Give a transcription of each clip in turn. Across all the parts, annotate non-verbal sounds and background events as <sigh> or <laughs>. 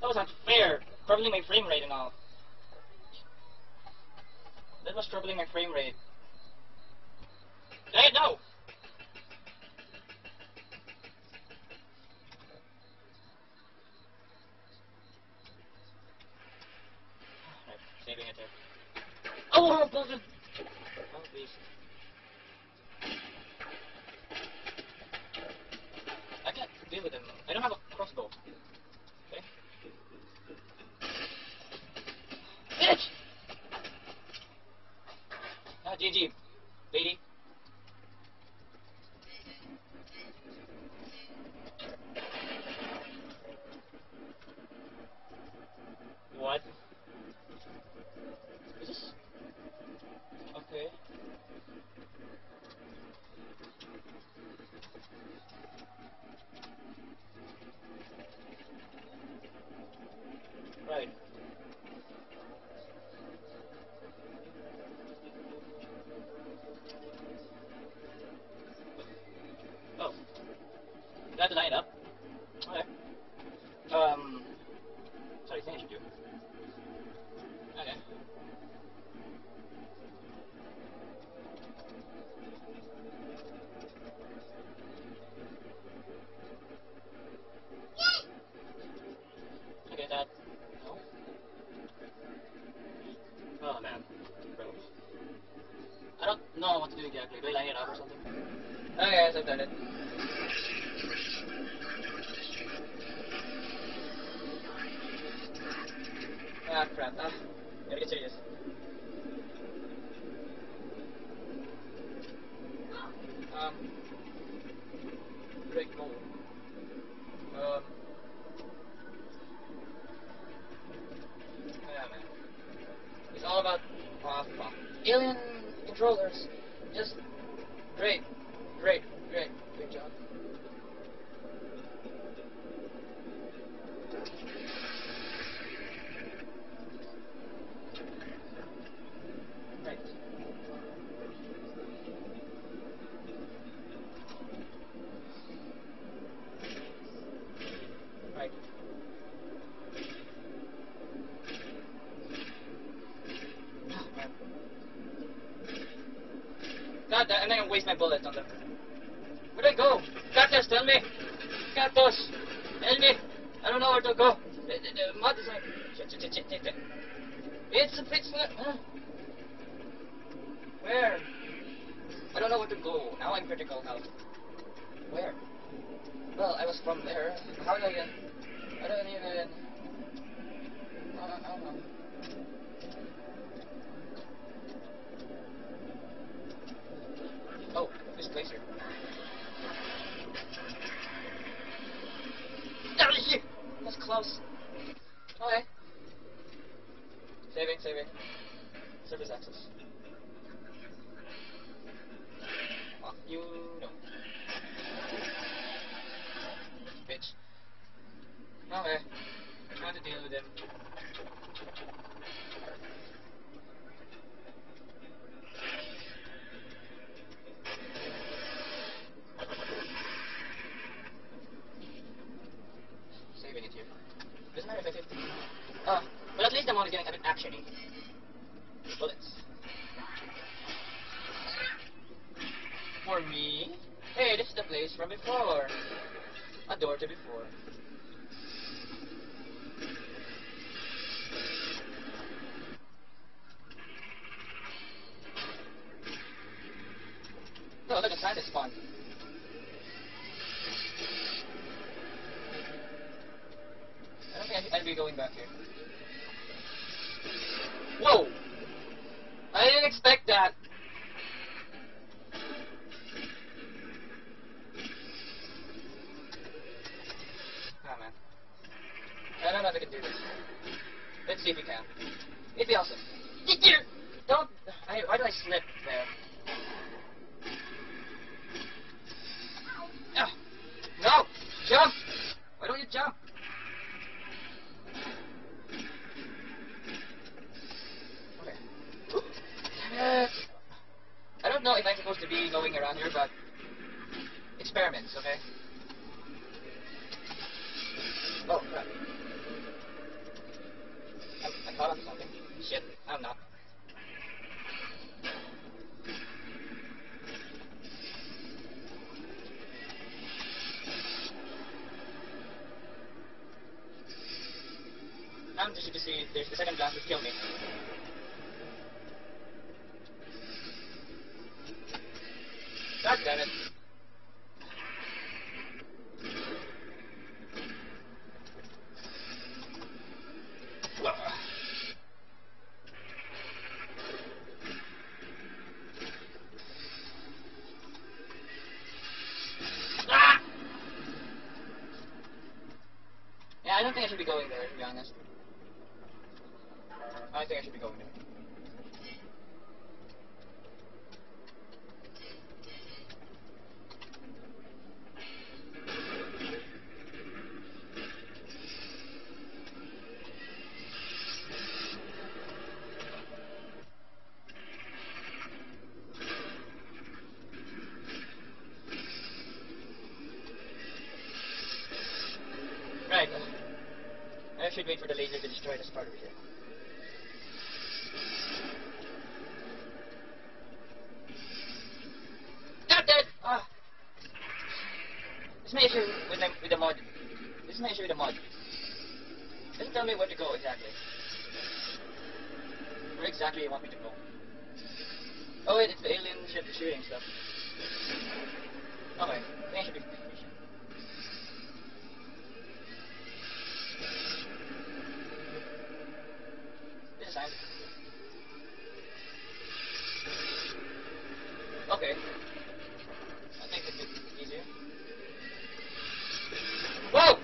That was unfair. Troubling my frame rate and all. That was troubling my frame rate. It, no! Right, saving it here. Oh, bullshit! Oh, please. I can't deal with them. I don't have a crossbow. Okay? Bitch! Ah, GG. Lady. What? Is this? Okay. Right. Oh. To line it up. Okay. Um. Sorry, it, you. Okay. Okay, that. No. Oh man. I don't know what to do exactly. Do I line it up or something? Okay, so I've done it. Ah, crap. Gotta get serious. Um, great goal. Um, yeah, man. It's all about uh, alien controllers. Just great, great, great, great job. Right. Right. Ah, man. God, damn, I'm not gonna waste my bullets on them. Where'd I go? Cactus, tell me! Cactus! Tell me! I don't know where to go. The, the, the mud is like... It's a fix... Huh? Where? I don't know where to go. Now I'm critical health. Where? Well, I was from there. How did I get... I don't even... I don't know. Oh, this place here. Oh, shit! That's close. Okay. Saving, saving. Surface access. Fuck you, no. Bitch. Okay. Trying to deal with him. It here. Doesn't matter if I hit. Uh, but at least I'm only getting a bit actiony. Bullets. For me? Hey, this is the place from before. A door to before. No, look, a sign is I'd, be going back here. Whoa! Be going around here, but experiments, okay? Oh, crap. I'm, I caught on something. Shit, I'm not. I'm just to see if there's the second blast would kill me. God damn it. Wait for the laser to destroy part over here. Damn it! Ah! This is my issue with, the with the mod. This is my issue with the mod. It doesn't tell me where to go exactly. Where exactly you want me to go. Oh wait, it's the alien ship shooting stuff. Okay, I think I should be Okay. I think easier. Whoa!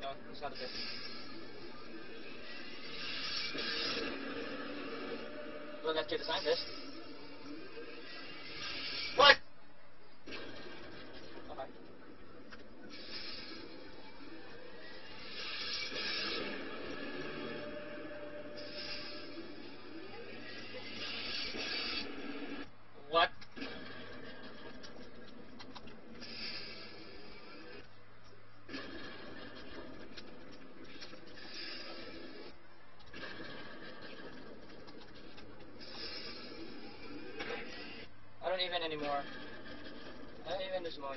No, it's not a let's get. What? Okay. What? I I don't even this mode.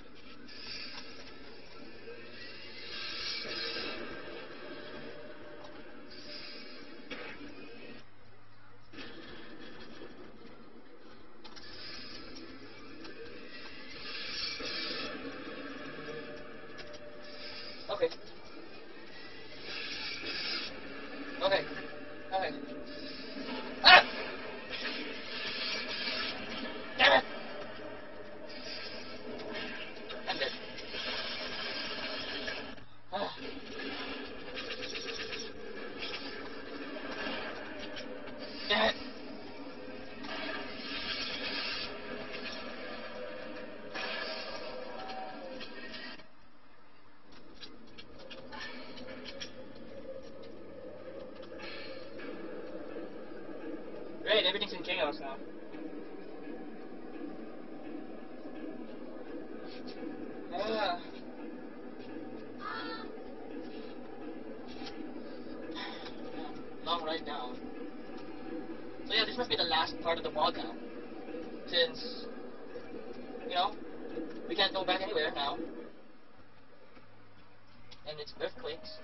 Okay. Okay. Okay. Ah! Damn it! I'm dead. Ah. Damn it! Great, everything's in chaos now. Ah. Long ride down. So yeah, this must be the last part of the mod now. Since, you know, we can't go back anywhere now. And it's earthquakes.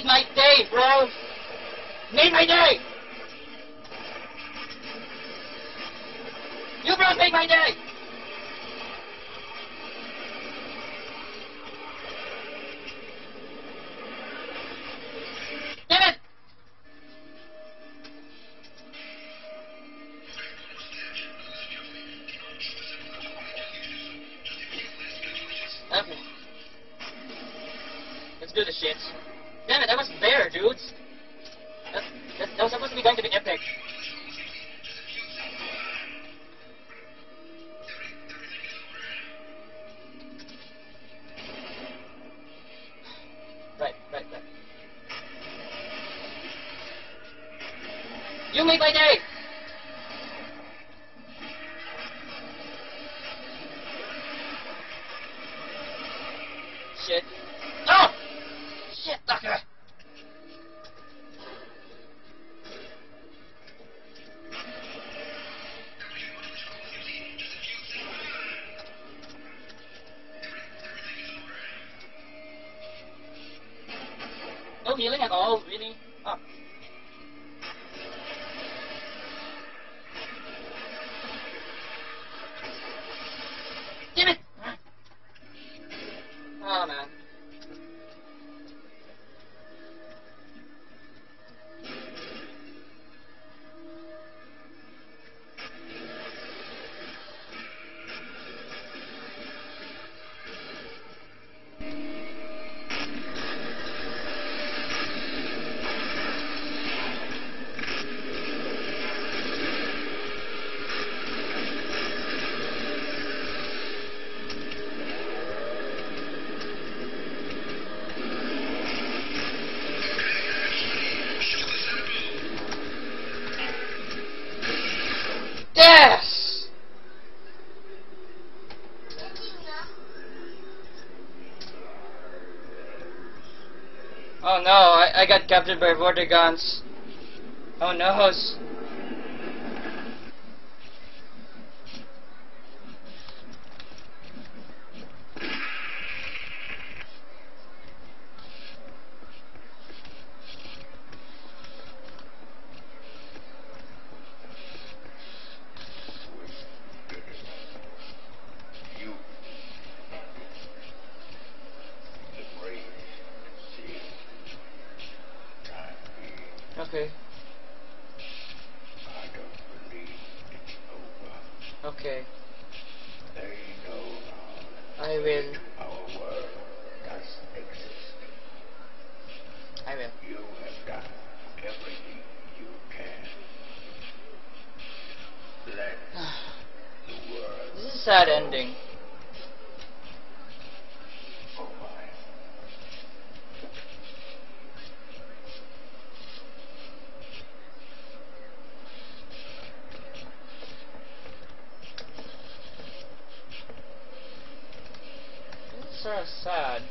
Made my day, bro. Made my day. You bros made my day. To be epic. Right, right, right. You make my day! No healing at all, Oh no, I, I got captured by Vortigaunts. Oh no. Okay, I don't believe it's over. okay. They know now I will. our world does exist. I will. You have done everything you can. Let <sighs> the world This is a sad ending. Sort of sad.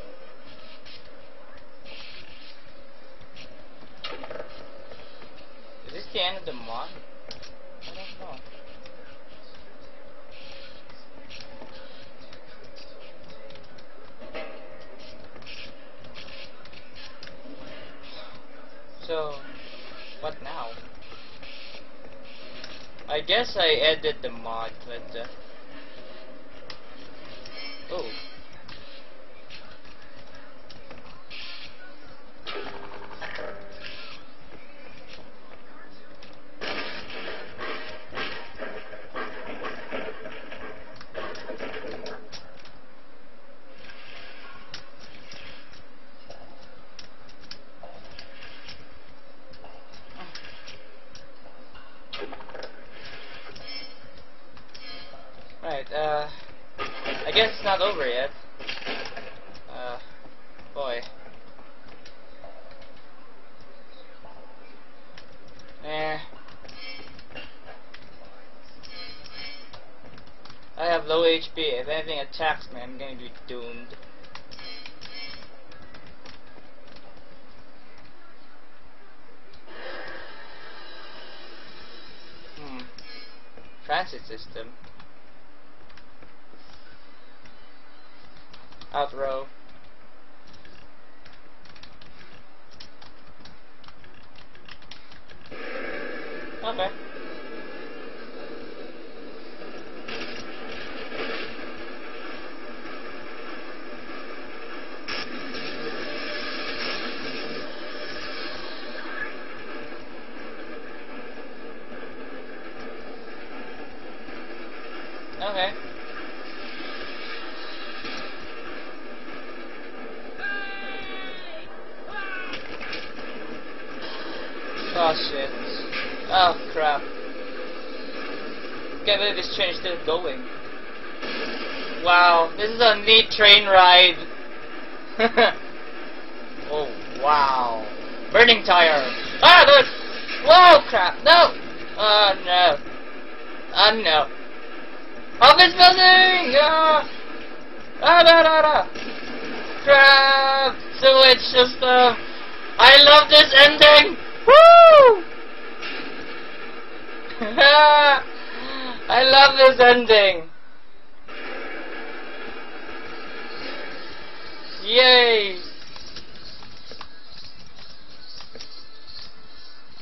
Is this the end of the mod? I don't know. So, what now? I guess I edit the mod, but uh, oh. Right, uh, I guess it's not over yet. Uh, boy. Eh. I have low HP. If anything attacks me, I'm going to be doomed. Hmm. Transit system. Out row. Okay. Okay. Oh shit. Oh crap. Can't believe this train is still going. Wow, this is a neat train ride. <laughs> oh wow. Burning tire. Ah, look! Whoa, crap! No! Oh no. Oh no. Office building! Ah! Ah, da, da, da. Crap! Sewage system! I love this ending! Woo! I love this ending! Yay!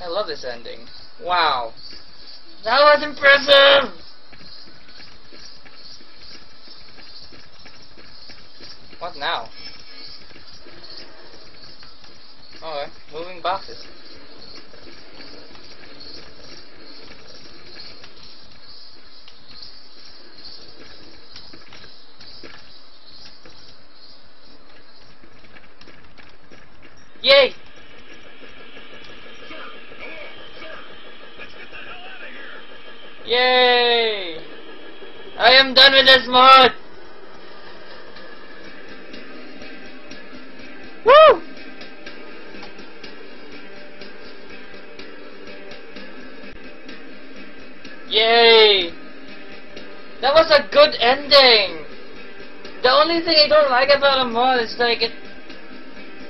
I love this ending. Wow. That was impressive! What now? Okay, moving boxes. Yay! Yay! I am done with this mod! Woo! Yay! That was a good ending! The only thing I don't like about a mod is like it...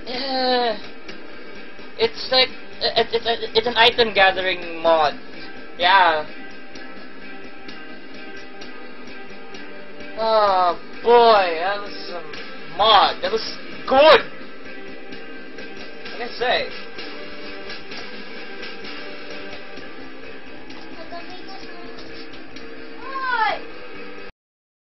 Yeah, it's like it's it's it's an item gathering mod. Yeah. Oh boy, that was a mod. That was good. What can I say?